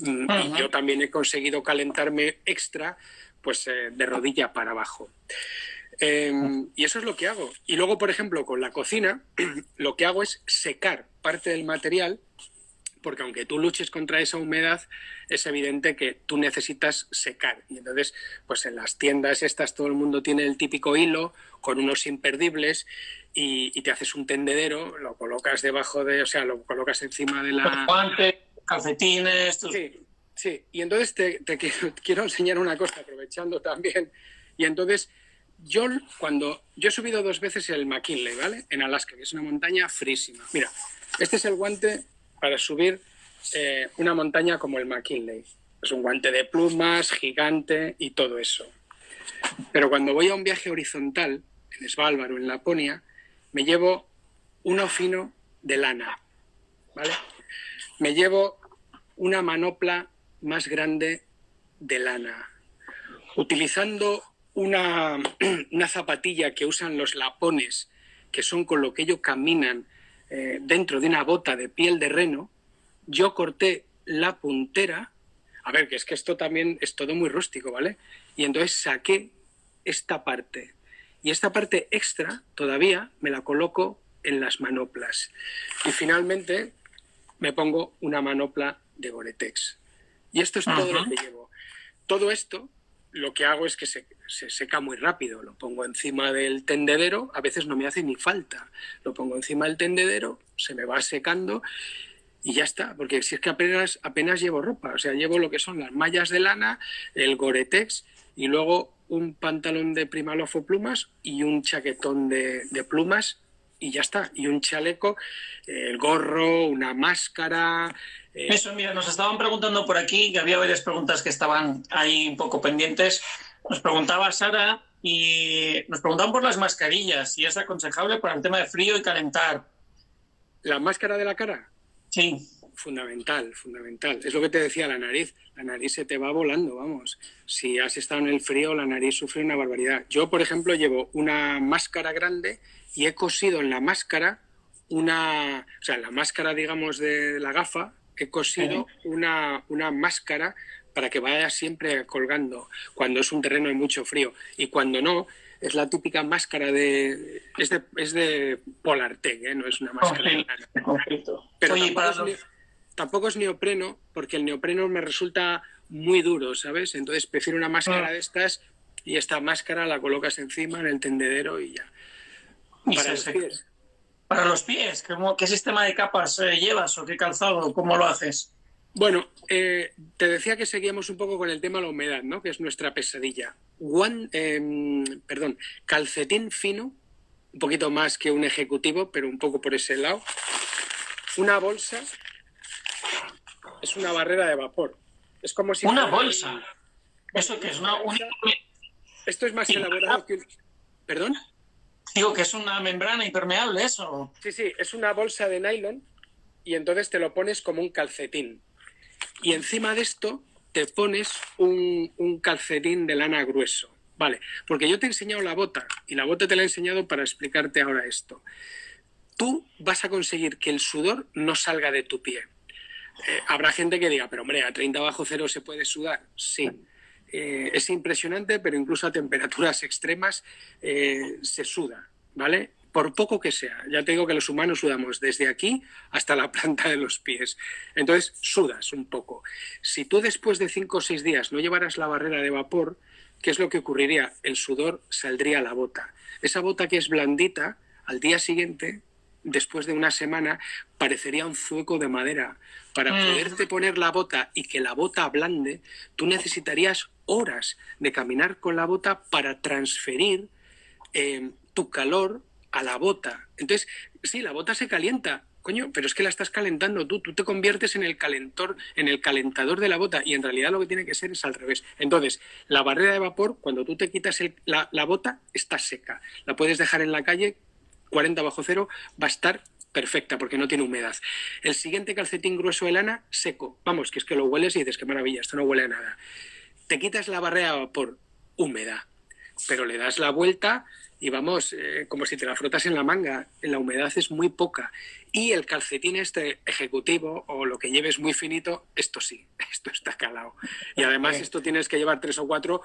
-huh. Y yo también he conseguido calentarme extra pues eh, de rodilla para abajo. Eh, y eso es lo que hago. Y luego, por ejemplo, con la cocina, lo que hago es secar parte del material porque aunque tú luches contra esa humedad, es evidente que tú necesitas secar. Y entonces, pues en las tiendas estas todo el mundo tiene el típico hilo con unos imperdibles y, te haces un tendedero, lo colocas debajo de, o sea, lo colocas encima de la... Guantes, calcetines... Sí, sí. Y entonces te, quiero, enseñar una cosa, aprovechando también. Y entonces, yo cuando... Yo he subido dos veces el McKinley, ¿vale? En Alaska, que es una montaña frísima. Mira, este es el guante para subir eh, una montaña como el McKinley. Es un guante de plumas, gigante y todo eso. Pero cuando voy a un viaje horizontal, en Svalbard o en Laponia, me llevo un fino de lana, ¿vale? Me llevo una manopla más grande de lana. Utilizando una, una zapatilla que usan los lapones, que son con lo que ellos caminan eh, dentro de una bota de piel de reno, yo corté la puntera, a ver, que es que esto también es todo muy rústico, ¿vale? Y entonces saqué esta parte. Y esta parte extra todavía me la coloco en las manoplas. Y finalmente me pongo una manopla de Goretex. Y esto es todo lo que llevo. Todo esto lo que hago es que se, seca muy rápido. Lo pongo encima del tendedero, a veces no me hace ni falta. Lo pongo encima del tendedero, se me va secando y ya está. Porque si es que apenas, apenas llevo ropa, o sea, llevo lo que son las mallas de lana, el Goretex y luego un pantalón de Primalofo plumas y un chaquetón de, plumas y ya está. Y un chaleco, el gorro, una máscara, eh, Eso, mira, nos estaban preguntando por aquí, que había varias preguntas que estaban ahí un poco pendientes. Nos preguntaba Sara y nos preguntaban por las mascarillas, si es aconsejable para el tema de frío y calentar. ¿La máscara de la cara? Sí. Fundamental, fundamental. Es lo que te decía la nariz. La nariz se te va volando, vamos. Si has estado en el frío, la nariz sufre una barbaridad. Yo, por ejemplo, llevo una máscara grande y he cosido en la máscara una, o sea, la máscara, digamos, de la gafa, he cosido una, una máscara para que vaya siempre colgando cuando es un terreno de mucho frío y cuando no es la típica máscara de es de, es de Polartec, ¿eh? no es una máscara pero tampoco, es, tampoco, es, neopreno porque el neopreno me resulta muy duro, ¿sabes? Entonces prefiero una máscara ah. de estas y esta máscara la colocas encima en el tendedero y ya. Para los pies. Para los pies, ¿qué, sistema de capas eh, llevas o qué calzado? ¿Cómo lo haces? Bueno, eh, te decía que seguíamos un poco con el tema de la humedad, ¿no? Que es nuestra pesadilla. Em, perdón, calcetín fino, un poquito más que un ejecutivo, pero un poco por ese lado. Una bolsa es una barrera de vapor. Es como si una bolsa. Eso que es una, Esto es más elaborado que un... ¿Perdón? Digo que es una membrana impermeable eso. Sí, sí, es una bolsa de nylon y entonces te lo pones como un calcetín. Y encima de esto te pones un, un calcetín de lana grueso. Vale, porque yo te he enseñado la bota y la bota te la he enseñado para explicarte ahora esto. Tú vas a conseguir que el sudor no salga de tu pie. Eh, habrá gente que diga, pero hombre, a 30 bajo cero se puede sudar. Sí, eh, es impresionante, pero incluso a temperaturas extremas eh, se suda, ¿vale? Por poco que sea. Ya te digo que los humanos sudamos desde aquí hasta la planta de los pies. Entonces, sudas un poco. Si tú después de cinco o seis días no llevaras la barrera de vapor, ¿qué es lo que ocurriría? El sudor saldría a la bota. Esa bota que es blandita, al día siguiente después de una semana parecería un zueco de madera. Para mm. poderte poner la bota y que la bota ablande, tú necesitarías horas de caminar con la bota para transferir eh, tu calor a la bota. Entonces, sí, la bota se calienta, coño, pero es que la estás calentando tú, tú te conviertes en el calentor, en el calentador de la bota y en realidad lo que tiene que ser es al revés. Entonces, la barrera de vapor, cuando tú te quitas la, bota, está seca. La puedes dejar en la calle 40 bajo cero, va a estar perfecta porque no tiene humedad. El siguiente calcetín grueso de lana, seco. Vamos, que es que lo hueles y dices, qué maravilla, esto no huele a nada. Te quitas la barrera por húmeda, pero le das la vuelta y vamos, eh, como si te la frotas en la manga. La humedad es muy poca. Y el calcetín este ejecutivo o lo que lleves muy finito, esto sí. esto está calado. Y además esto tienes que llevar tres o cuatro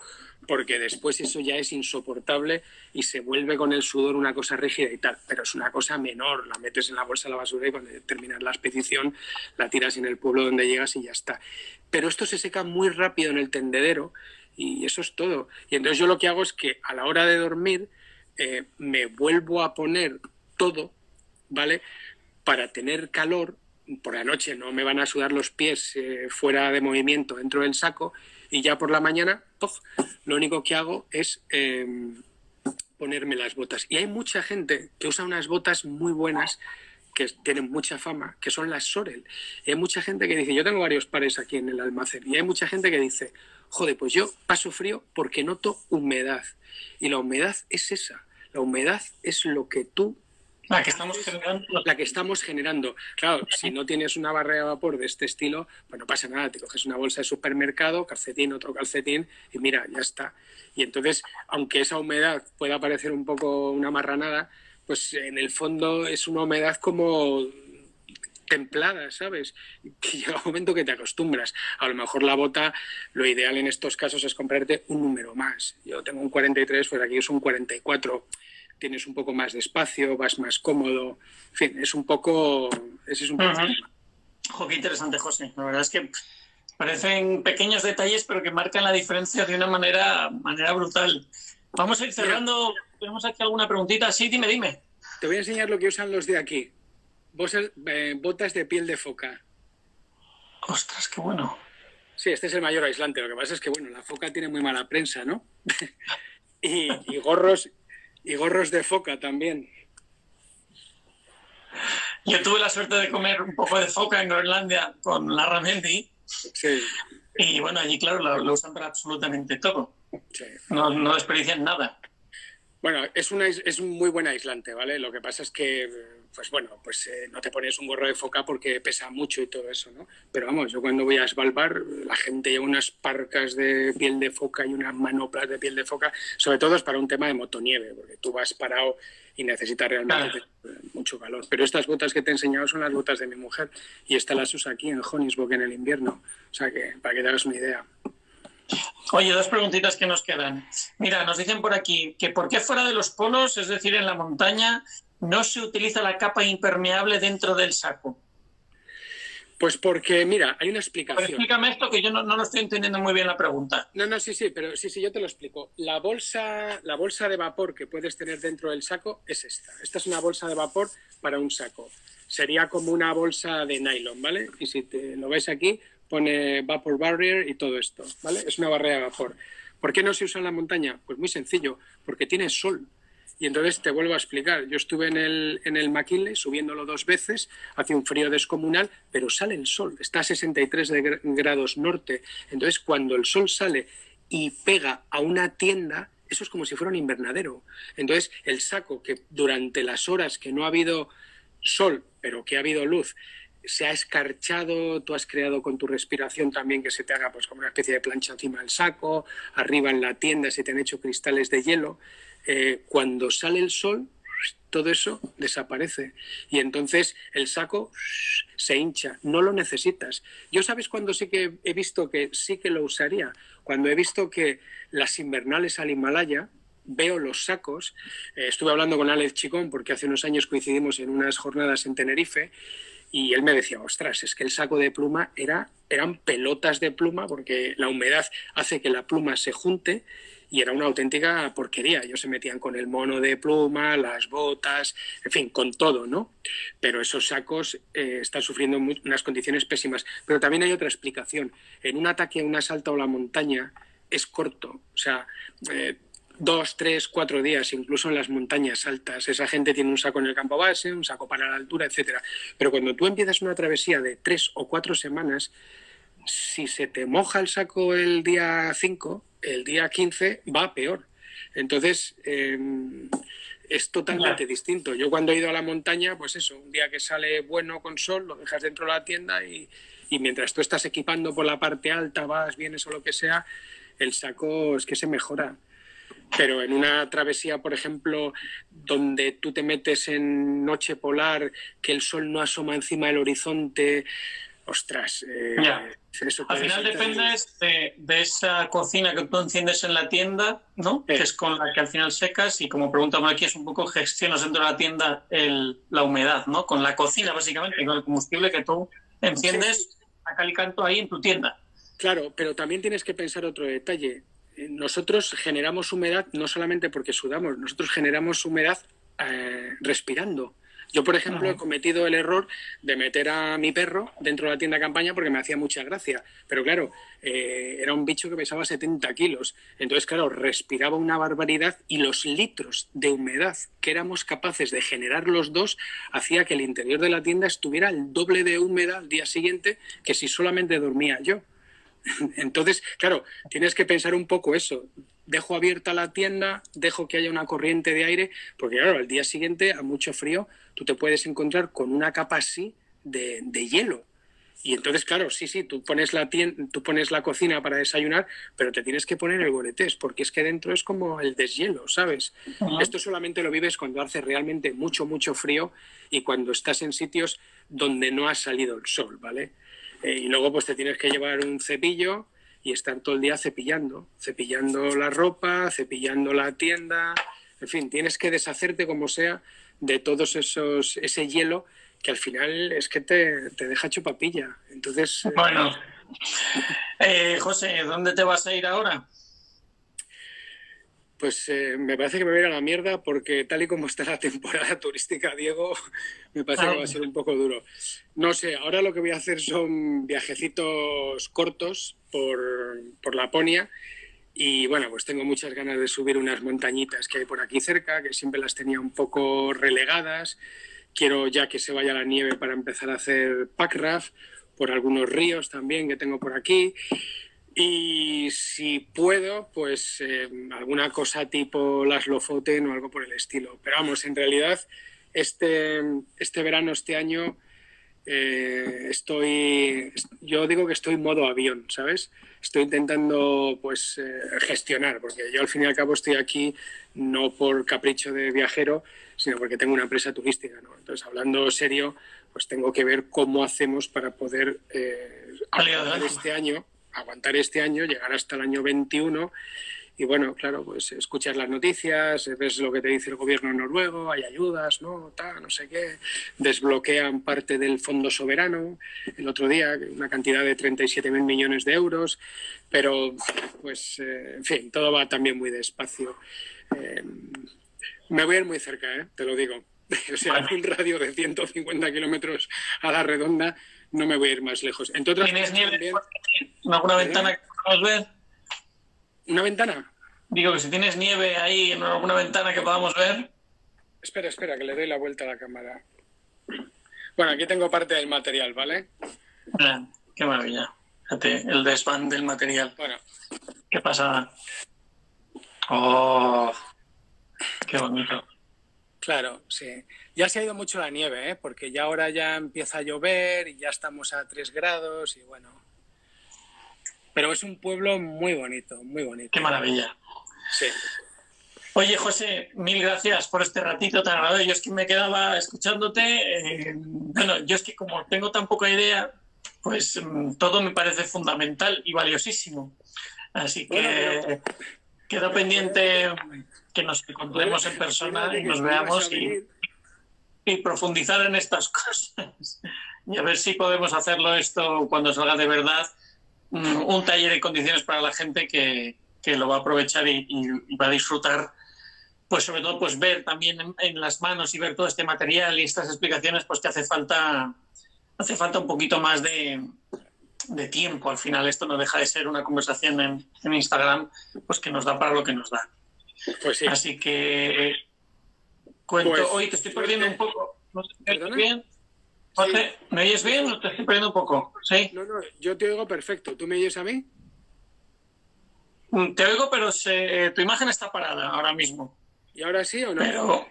porque después eso ya es insoportable y se vuelve con el sudor una cosa rígida y tal. Pero es una cosa menor, la metes en la bolsa de la basura y cuando terminas la expedición la tiras en el pueblo donde llegas y ya está. Pero esto se seca muy rápido en el tendedero y eso es todo. Y entonces yo lo que hago es que a la hora de dormir eh, me vuelvo a poner todo, ¿vale? Para tener calor por la noche no me van a sudar los pies eh, fuera de movimiento dentro del saco y ya por la mañana lo único que hago es em, ponerme las botas. Y hay mucha gente que usa unas botas muy buenas que tienen mucha fama, que son las Sorel. Y hay mucha gente que dice, yo tengo varios pares aquí en el almacén, y hay mucha gente que dice, joder, pues yo paso frío porque noto humedad. Y la humedad es esa, la humedad es lo que tú la que estamos generando. La que estamos generando. Claro, si no tienes una barrera de vapor de este estilo, pues no pasa nada. Te coges una bolsa de supermercado, calcetín, otro calcetín y mira, ya está. Y entonces, aunque esa humedad pueda parecer un poco una marranada, pues en el fondo es una humedad como templada, ¿sabes? Que llega un momento que te acostumbras. A lo mejor la bota, lo ideal en estos casos es comprarte un número más. Yo tengo un 43, pues aquí es un 44 tienes un poco más de espacio, vas más cómodo. En fin, es un poco. Ese es un poco qué interesante, José. La verdad es que parecen pequeños detalles, pero que marcan la diferencia de una manera, manera brutal. Vamos a ir cerrando. Tenemos aquí alguna preguntita. Sí, dime, dime. Te voy a enseñar lo que usan los de aquí. Eh, botas de piel de foca. Ostras, qué bueno. Sí, este es el mayor aislante. Lo que pasa es que, bueno, la foca tiene muy mala prensa, ¿no? y, y, gorros y gorros de foca también. Yo tuve la suerte de comer un poco de foca en Groenlandia con la Ramendi. Sí. Y bueno, allí, claro, lo, usan para absolutamente todo. No, no desperdician nada. Bueno, es, una, es un muy buen aislante, ¿vale? Lo que pasa es que pues bueno, pues eh, no te pones un gorro de foca porque pesa mucho y todo eso, ¿no? Pero vamos, yo cuando voy a Svalbard, la gente lleva unas parcas de piel de foca y unas manoplas de piel de foca, sobre todo es para un tema de motonieve, porque tú vas parado y necesitas realmente mucho calor. Pero estas botas que te he enseñado son las botas de mi mujer y estas las usa aquí en Honisbock en el invierno, o sea que para que te hagas una idea. Oye, dos preguntitas que nos quedan. Mira, nos dicen por aquí que por qué fuera de los polos, es decir, en la montaña, no se utiliza la capa impermeable dentro del saco? Pues porque, mira, hay una explicación. explícame esto que yo no, no, lo estoy entendiendo muy bien la pregunta. No, no, sí, sí, pero sí, sí, yo te lo explico. La bolsa, la bolsa de vapor que puedes tener dentro del saco es esta. Esta es una bolsa de vapor para un saco. Sería como una bolsa de nylon, ¿vale? Y si te lo ves aquí, pone vapor barrier y todo esto, ¿vale? Es una barrera de vapor. ¿Por qué no se usa en la montaña? Pues muy sencillo, porque tiene sol. Y entonces te vuelvo a explicar, yo estuve en el, en el subiéndolo dos veces, hace un frío descomunal, pero sale el sol, está a 63 grados norte. Entonces cuando el sol sale y pega a una tienda, eso es como si fuera un invernadero. Entonces el saco que durante las horas que no ha habido sol, pero que ha habido luz, se ha escarchado, tú has creado con tu respiración también que se te haga pues como una especie de plancha encima del saco, arriba en la tienda se te han hecho cristales de hielo. Eh, cuando sale el sol, todo eso desaparece. Y entonces el saco se hincha, no lo necesitas. Yo sabes cuando sí que he visto que sí que lo usaría, cuando he visto que las invernales al Himalaya, veo los sacos, eh, estuve hablando con Alex Chicón porque hace unos años coincidimos en unas jornadas en Tenerife y él me decía, ostras, es que el saco de pluma era, eran pelotas de pluma porque la humedad hace que la pluma se junte y era una auténtica porquería. Ellos se metían con el mono de pluma, las botas, en fin, con todo, ¿no? Pero esos sacos eh, están sufriendo unas condiciones pésimas. Pero también hay otra explicación. En un ataque a un asalto a la montaña es corto, o sea, eh, dos, tres, cuatro días, incluso en las montañas altas. Esa gente tiene un saco en el campo base, un saco para la altura, etcétera. Pero cuando tú empiezas una travesía de tres o cuatro semanas, si se te moja el saco el día 5, el día 15 va peor. Entonces, em, es totalmente distinto. Yo cuando he ido a la montaña, pues eso, un día que sale bueno con sol, lo dejas dentro de la tienda y, y mientras tú estás equipando por la parte alta, vas, vienes o lo que sea, el saco es que se mejora. Pero en una travesía, por ejemplo, donde tú te metes en noche polar, que el sol no asoma encima del horizonte, ostras, eh, al final dependes de, esa cocina que tú enciendes en la tienda, ¿no? Que es con la que al final secas y como preguntamos aquí es un poco gestionas dentro de la tienda la humedad, ¿no? Con la cocina básicamente, con el combustible que tú enciendes a cal y canto ahí en tu tienda. Claro, pero también tienes que pensar otro detalle. Nosotros generamos humedad no solamente porque sudamos, nosotros generamos humedad eh, respirando. Yo, por ejemplo, he cometido el error de meter a mi perro dentro de la tienda campaña porque me hacía mucha gracia. Pero claro, eh, era un bicho que pesaba 70 kilos. Entonces, claro, respiraba una barbaridad y los litros de humedad que éramos capaces de generar los dos hacía que el interior de la tienda estuviera el doble de húmeda al día siguiente que si solamente dormía yo. Entonces, claro, tienes que pensar un poco eso. Dejo abierta la tienda, dejo que haya una corriente de aire, porque claro, al día siguiente, a mucho frío, tú te puedes encontrar con una capa así de, hielo. Y entonces, claro, sí, sí, tú pones, la tú pones la cocina para desayunar, pero te tienes que poner el goletés, porque es que dentro es como el deshielo, ¿sabes? Esto solamente lo vives cuando hace realmente mucho, mucho frío y cuando estás en sitios donde no ha salido el sol, ¿vale? Eh, y luego pues te tienes que llevar un cepillo y estar todo el día cepillando, cepillando la ropa, cepillando la tienda, en fin, tienes que deshacerte como sea de todos esos, ese hielo que al final es que te, deja chupapilla. Entonces. Eh, bueno. Eh, José, ¿dónde te vas a ir ahora? Pues eh, me parece que me voy a ir a la mierda porque tal y como está la temporada turística, Diego, me parece que va a ser un poco duro. No sé, ahora lo que voy a hacer son viajecitos cortos por, por Laponia y bueno, pues tengo muchas ganas de subir unas montañitas que hay por aquí cerca, que siempre las tenía un poco relegadas. Quiero ya que se vaya la nieve para empezar a hacer packraft por algunos ríos también que tengo por aquí. Y si puedo, pues eh, alguna cosa tipo las Lofoten o algo por el estilo. Pero vamos, en realidad, este, este verano, este año, eh, estoy, yo digo que estoy modo avión, ¿sabes? Estoy intentando pues eh, gestionar, porque yo al fin y al cabo estoy aquí no por capricho de viajero, sino porque tengo una empresa turística, ¿no? Entonces, hablando serio, pues tengo que ver cómo hacemos para poder eh, este año aguantar este año, llegar hasta el año 21 y bueno, claro, pues escuchas las noticias, ves lo que te dice el gobierno noruego, hay ayudas, ¿no? Ta, no sé qué, desbloquean parte del fondo soberano el otro día, una cantidad de 37.000 millones de euros, pero pues, eh, en fin, todo va también muy despacio. Eh, me voy a ir muy cerca, ¿eh? te lo digo. O sea, un radio de 150 kilómetros a la redonda, no me voy a ir más lejos. ¿Tienes nieve? ¿Alguna ventana que podamos ver? ¿Una ventana? Digo que si tienes nieve ahí en alguna ventana que podamos ver. Espera, espera, que le doy la vuelta a la cámara. Bueno, aquí tengo parte del material, ¿vale? Ah, qué maravilla. Fíjate, el desván del material. Bueno. Qué pasada. Oh, qué bonito. Claro, sí. Ya se ha ido mucho la nieve, ¿eh? porque ya ahora ya empieza a llover y ya estamos a 3 grados y bueno, pero es un pueblo muy bonito, muy bonito. Qué maravilla. Sí. Oye, José, mil gracias por este ratito tan agradable. Yo es que me quedaba escuchándote. Eh, bueno, yo es que como tengo tan poca idea, pues mm, todo me parece fundamental y valiosísimo. Así que queda pendiente que nos encontremos en persona y nos veamos y, y profundizar en estas cosas. Y a ver si podemos hacerlo esto cuando salga de verdad un taller en condiciones para la gente que, lo va a aprovechar y, va a disfrutar, pues sobre todo pues ver también en, las manos y ver todo este material y estas explicaciones, pues que hace falta, hace falta un poquito más de, tiempo. Al final esto no deja de ser una conversación en, Instagram, pues que nos da para lo que nos da. Pues sí. Así que cuento, pues, hoy te estoy perdiendo un poco. ¿No bien? ¿Me oyes bien o te estoy perdiendo un poco? ¿Sí? No, no, yo te oigo perfecto. ¿Tú me oyes a mí? Mm, te oigo, pero tu imagen está parada ahora mismo. ¿Y ahora sí o no? Pero...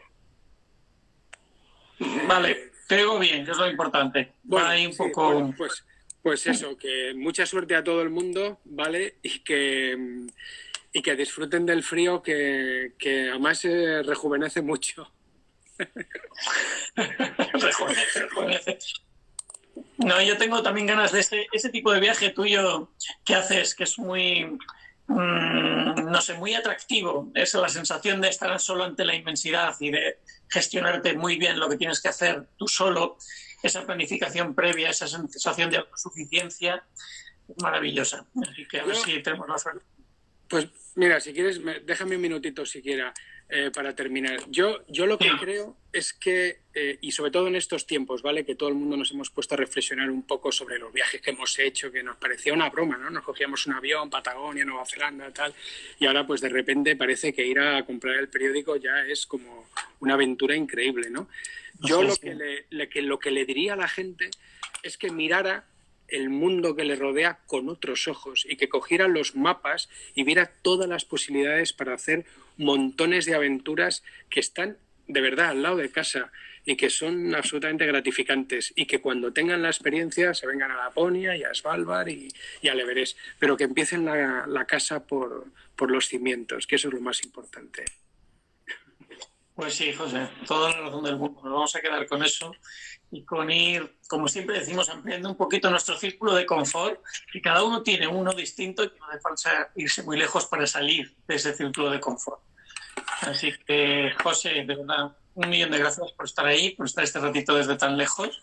Vale, te oigo bien, que es lo importante. Bueno, un poco... pues, pues eso, que mucha suerte a todo el mundo, ¿vale? Y que, y que disfruten del frío, que, que además se rejuvenece mucho. No, yo tengo también ganas de ese, ese tipo de viaje tuyo que haces, que es muy, mm, no sé, muy atractivo. Es la sensación de estar solo ante la inmensidad y de gestionarte muy bien lo que tienes que hacer tú solo. Esa planificación previa, esa sensación de autosuficiencia, maravillosa. Así que a ver si tenemos la suerte. Pues mira, si quieres, déjame un minutito siquiera. Eh, para terminar. Yo, yo lo que creo es que, eh, y sobre todo en estos tiempos, ¿vale? Que todo el mundo nos hemos puesto a reflexionar un poco sobre los viajes que hemos hecho, que nos parecía una broma, ¿no? Nos cogíamos un avión, Patagonia, Nueva Zelanda, tal, y ahora pues de repente parece que ir a comprar el periódico ya es como una aventura increíble, ¿no? Yo lo que, le, que, lo que le diría a la gente es que mirara el mundo que le rodea con otros ojos y que cogiera los mapas y viera todas las posibilidades para hacer montones de aventuras que están de verdad al lado de casa y que son absolutamente gratificantes y que cuando tengan la experiencia se vengan a Laponia y a Svalbard y, y a Everest, pero que empiecen la, la casa por, por los cimientos, que eso es lo más importante. Pues sí, José, toda la razón del mundo. Nos vamos a quedar con eso y con ir, como siempre decimos, ampliando un poquito nuestro círculo de confort, y cada uno tiene uno distinto y no hace falta irse muy lejos para salir de ese círculo de confort. Así que, José, de verdad, un millón de gracias por estar ahí, por estar este ratito desde tan lejos.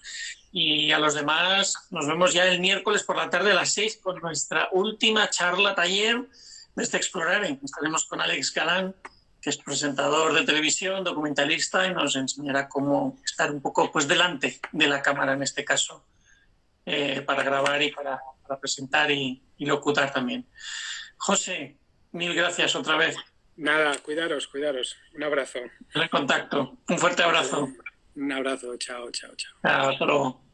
Y a los demás, nos vemos ya el miércoles por la tarde a las seis con nuestra última charla taller de este Explorar. Estaremos con Alex Galán que es presentador de televisión, documentalista, y nos enseñará cómo estar un poco pues delante de la cámara en este caso, eh, para grabar y para, presentar y, locutar también. José, mil gracias otra vez. Nada, cuidaros, cuidaros. Un abrazo. El contacto. Un fuerte abrazo. Un abrazo. Chao, chao, chao. Hasta luego.